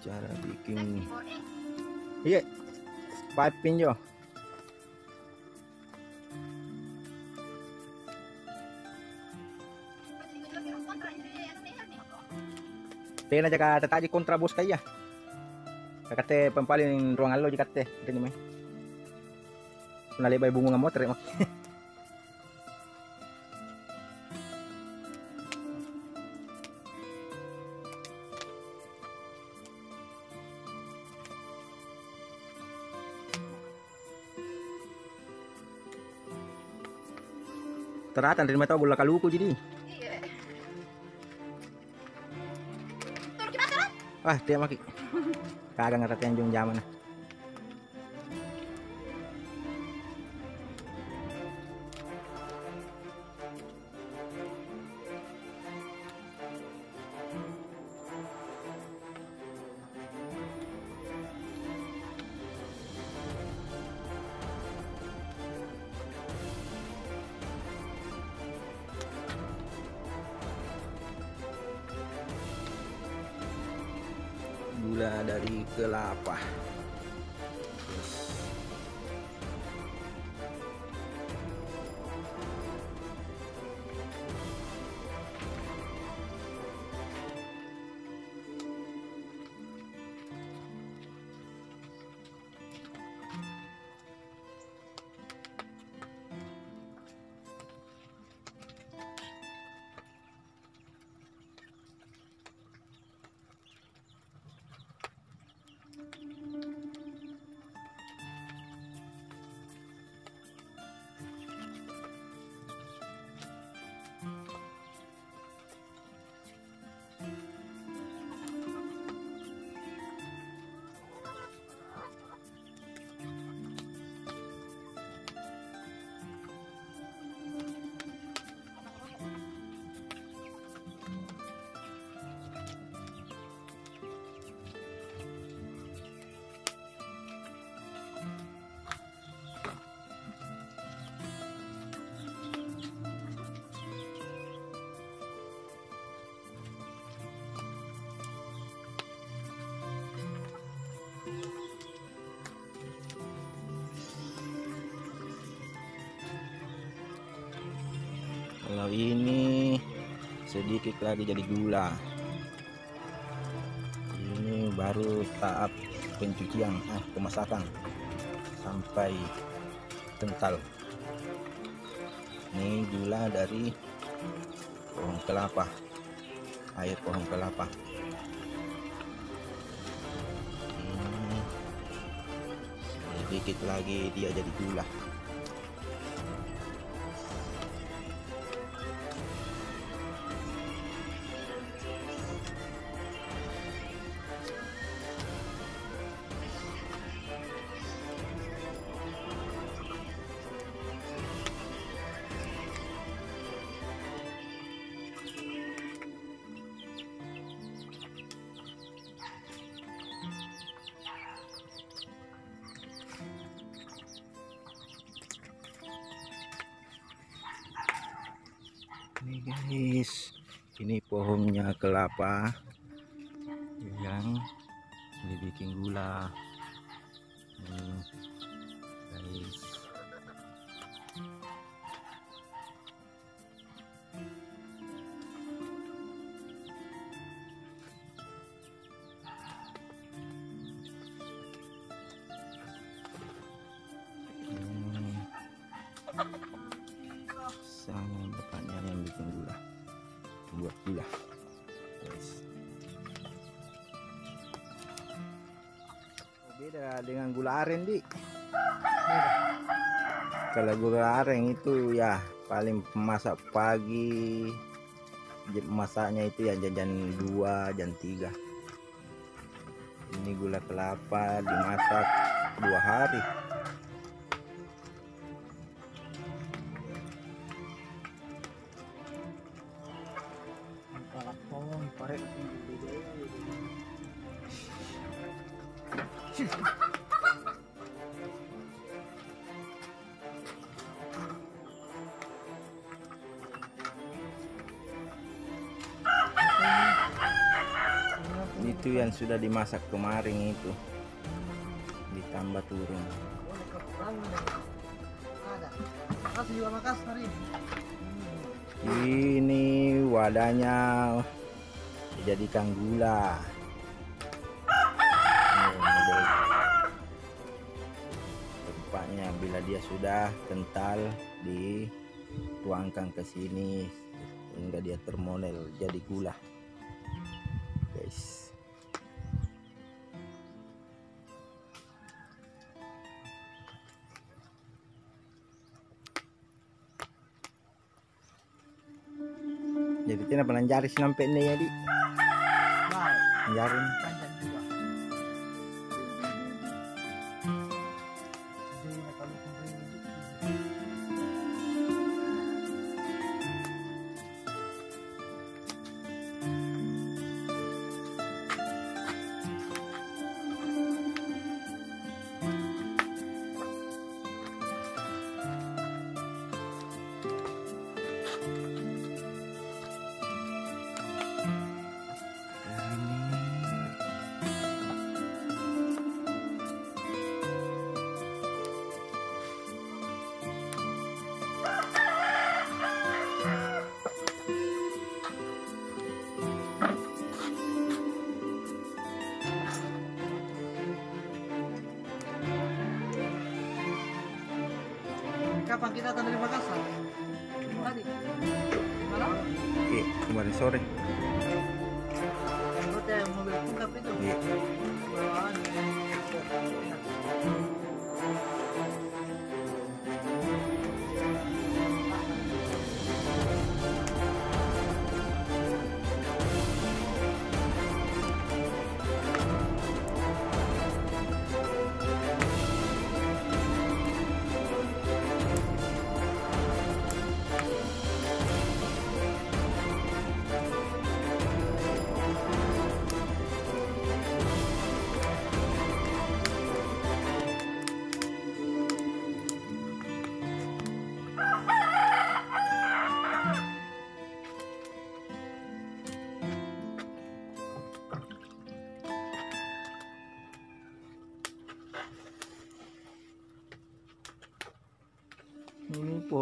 cara bikin iya piping Pena jaga tataji kontra bos kaya. Kakate pampalin ruang alo jikate. Ito ni may. Nalibay bungo nga motor. Eh. Teratan dari mata bola kaluku jadi. Iya. Tur kita Ah, dia maki. Kagak ngerti yang jung zaman. Dari kelapa. Kalau ini sedikit lagi jadi gula. Ini baru tahap pencucian, ah, pemasakan sampai kental. Ini gula dari pohon kelapa, air pohon kelapa. Ini sedikit lagi dia jadi gula. Guys, ini pohonnya kelapa yang dibikin gula. Ini guys. Buat gula. Yes. beda dengan gula aren di kalau gula aren itu ya paling masak pagi masaknya itu ya jam 2 jam 3 ini gula kelapa dimasak dua hari sudah dimasak kemarin itu. Ditambah turun. Ini wadahnya dijadikan gula. Tempatnya bila dia sudah kental dituangkan ke sini hingga dia termodel jadi gula. Guys jadi tidak pernah jari sampai ini ya di Kapan kita datang dari Makassar? Tadi. Malam? Oke, kemarin sore Yang mobil pungkap itu. Iya.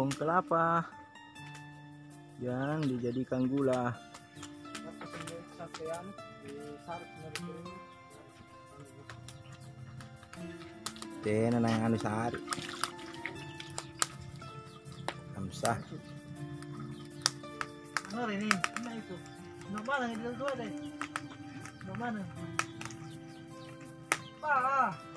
Ini pohon kelapa yang dijadikan gula di. Tena nang anu sehari Amsah Ano rin eh? Ano ito? Ano ba? Nang idol dua deh. Ano ba na? Pa!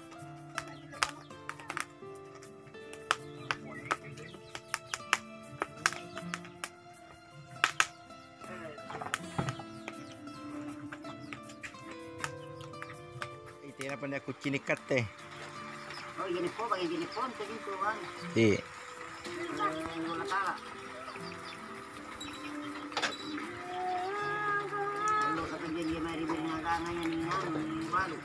Tena pa niya kuchinikat eh Oh, gini po, bagi gini po, tadi ko kan. Di. Lalu sa kanya dia may ribir nga ka ngayon ni ano, ni Walo.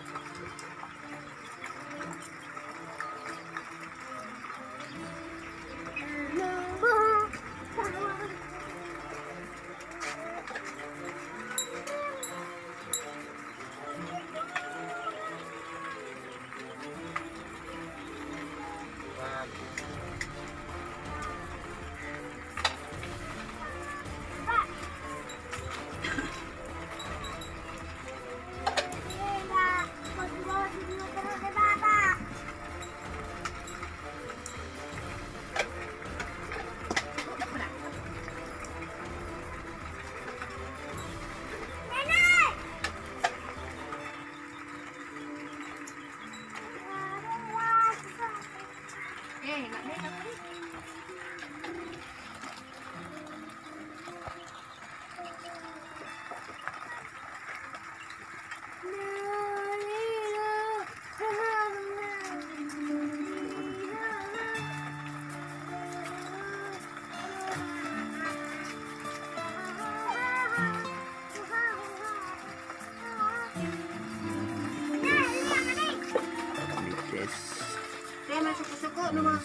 Yes Kaya may suko-suko naman.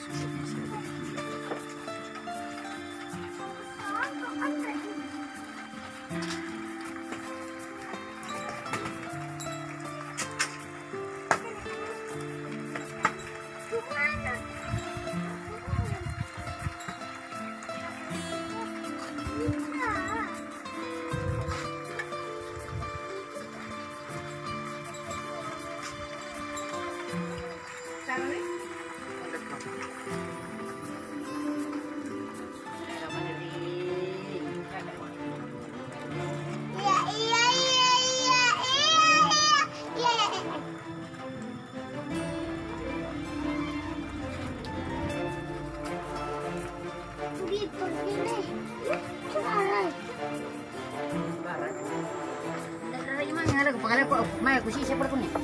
por.